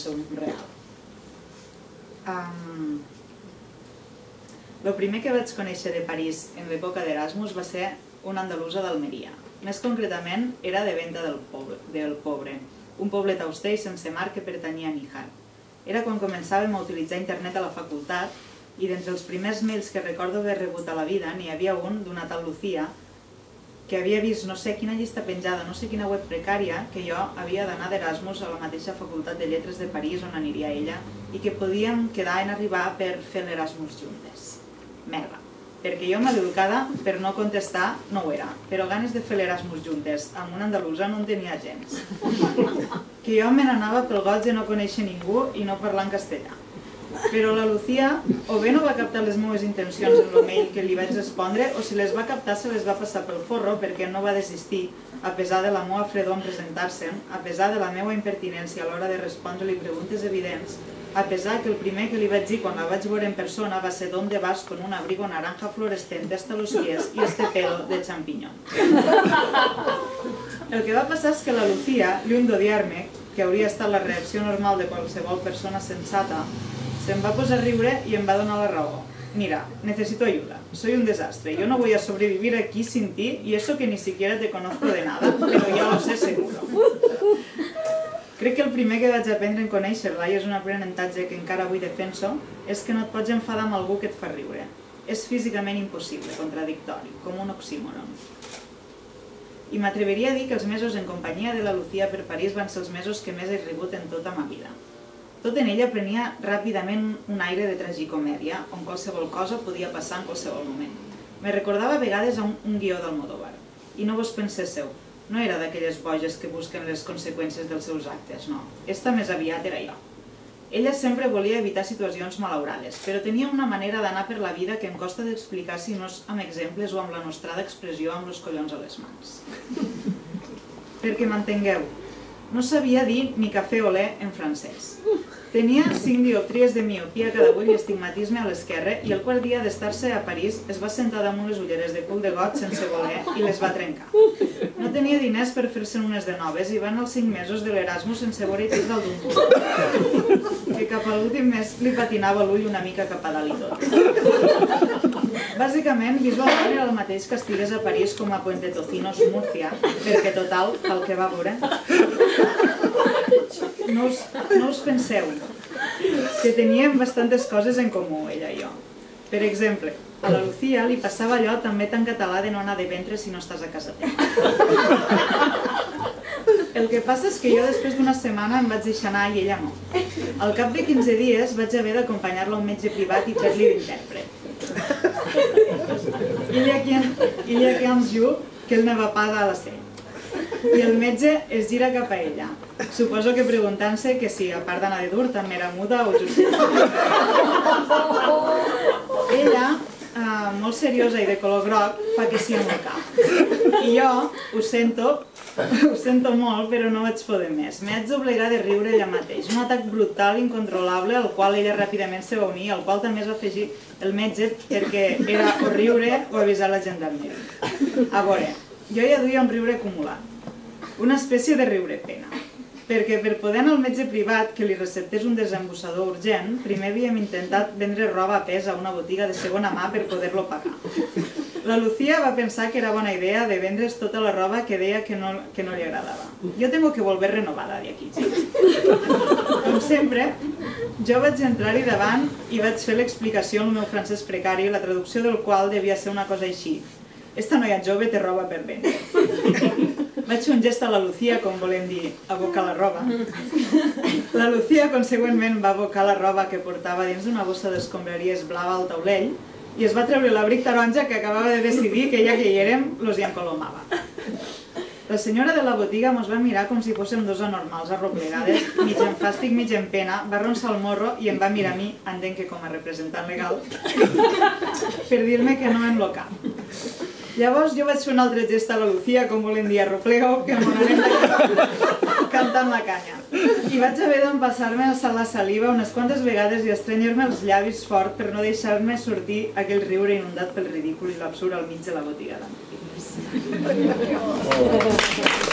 seu nom real. Um, el primer que vaig conèixer de París en l'època d'Erasmus va ser una andalusa d'Almeria. Més concretament, era de Venta del Poble, del Pobre, un poblet auster i sense mar que pertanyia a Níjar. Era quan començàvem a utilitzar internet a la facultat i d'entre els primers mails que recordo haver rebut a la vida n'hi havia un d'una tal Lucía que havia vist no sé quina llista penjada, no sé quina web precària, que jo havia d'anar d'Erasmus a la mateixa Facultat de Lletres de París on aniria ella i que podíem quedar en arribar per fer l'Erasmus juntes. Merda. Perquè jo, maleducada, per no contestar, no ho era. Però ganes de fer l'Erasmus juntes amb una andalusa no en tenia gens. Que jo me n'anava pel goig de no conèixer ningú i no parlar en castellà. Però la Lucía o bé no va captar les meves intencions en el mail que li vaig respondre o si les va captar se les va passar pel forro perquè no va desistir a pesar de la meva fredor en presentar-se'n, a pesar de la meva impertinència a l'hora de respondre-li preguntes evidents, a pesar que el primer que li vaig dir quan la vaig veure en persona va ser d'on vas con un abrigo naranja fluorescente hasta los pies y este pelo de champiñón. El que va passar és que la Lucía, lluny d'odiar-me, que hauria estat la reacció normal de qualsevol persona sensata, Se'm va posar a riure i em va donar la raó. Mira, necesito ayuda. Soy un desastre. Yo no voy a sobrevivir aquí sin ti y eso que ni siquiera te conozco de nada, pero ya lo sé seguro. Crec que el primer que vaig aprendre en conèixer-la, i és un aprenentatge que encara avui defenso, és que no et pots enfadar amb algú que et fa riure. És físicament impossible, contradictori, com un oxímoron. I m'atreveria a dir que els mesos en companyia de la Lucía per París van ser els mesos que més he rebut en tota ma vida. Tot en ella prenia ràpidament un aire de tragicomèdia, on qualsevol cosa podia passar en qualsevol moment. Me recordava a vegades a un, un guió Modovar. I no vos penséssiu, no era d'aquelles boges que busquen les conseqüències dels seus actes, no. Esta més aviat era jo. Ella sempre volia evitar situacions malaurades, però tenia una manera d'anar per la vida que em costa d'explicar si no és amb exemples o amb la nostrada expressió amb els collons a les mans. Perquè m'entengueu, no sabia dir ni cafè o lè en francès. Tenia 5 dioptries de miopia cada ull i estigmatisme a l'esquerra i el quart dia d'estar-se a París es va sentar damunt les ulleres de cul de got sense voler i les va trencar. No tenia diners per fer-se unes de noves i van els 5 mesos de l'Erasmus sense veure i del d'un que cap a l'últim mes li patinava l'ull una mica cap a dalt i tot. Bàsicament, visualment era el mateix que estigués a París com a Puente Tocinos, Murcia, perquè total, pel que va veure, no us, no us penseu que teníem bastantes coses en comú, ella i jo. Per exemple, a la Lucía li passava allò també tan català de no anar de ventre si no estàs a casa teva. El que passa és que jo després d'una setmana em vaig deixar anar i ella no. Al cap de 15 dies vaig haver d'acompanyar-la a un metge privat i fer-li d'intèrpret. Il y a quien, il y a 15 jours qu'elle ne va pas a la seny i el metge es gira cap a ella. Suposo que preguntant-se que si, a part d'anar de dur, també era muda o just... Ella, eh, molt seriosa i de color groc, fa que sí amb el cap. I jo, ho sento, ho sento molt, però no vaig poder més. M'haig d'obligar de riure ella mateix. Un atac brutal, incontrolable, al qual ella ràpidament se va unir, al qual també es va afegir el metge perquè era o riure o avisar la gendarmeria. A veure, jo ja duia un riure acumulat una espècie de riure pena. Perquè per poder anar al metge privat que li receptés un desembussador urgent, primer havíem intentat vendre roba a pes a una botiga de segona mà per poder-lo pagar. La Lucía va pensar que era bona idea de vendre's tota la roba que deia que no, que no li agradava. Jo tengo que volver renovada de aquí. Com sempre, jo vaig entrar-hi davant i vaig fer l'explicació el meu francès precari, la traducció del qual devia ser una cosa així. Esta noia jove té roba per vendre. Vaig fer un gest a la Lucía, com volem dir, abocar la roba. La Lucía, consegüentment, va abocar la roba que portava dins d'una bossa d'escombraries blava al taulell i es va treure l'abric taronja que acabava de decidir que ja que hi érem, los hi encolomava. La senyora de la botiga mos va mirar com si fóssim dos anormals arroplegades, mig en fàstic, mig en pena, va ronçar el morro i em va mirar a mi, entenc que com a representant legal, per dir-me que no em local. Llavors jo vaig fer un altre gest a la Lucía, com volem dir, arroplego, que m'ho cantant la canya. I vaig haver d'empassar-me la saliva unes quantes vegades i estrenyar-me els llavis fort per no deixar-me sortir aquell riure inundat pel ridícul i l'absurd al mig de la botiga d'antics. Oh.